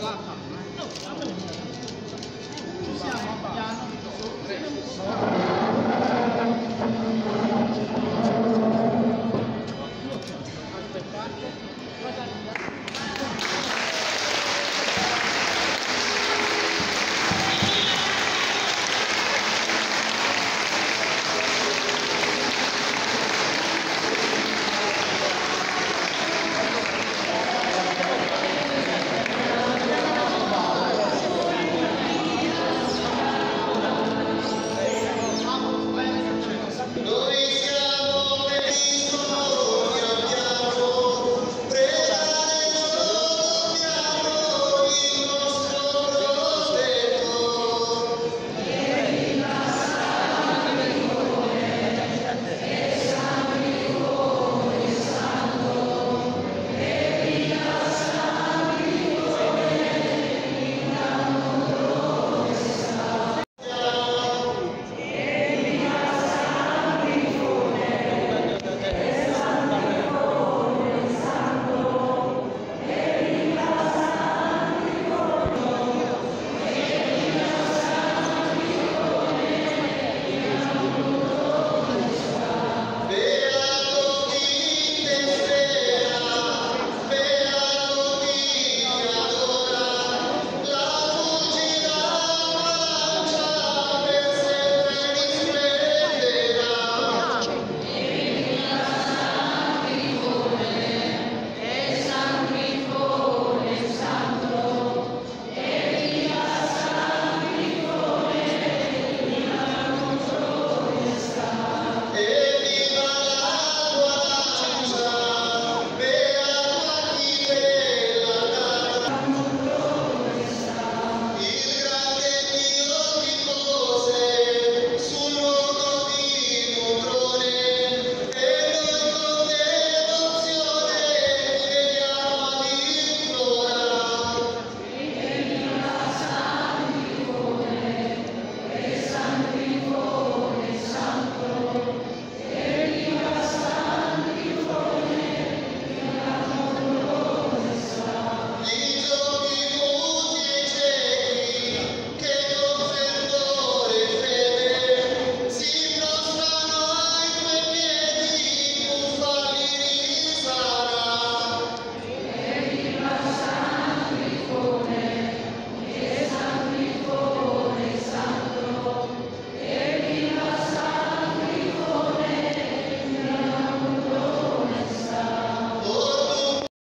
了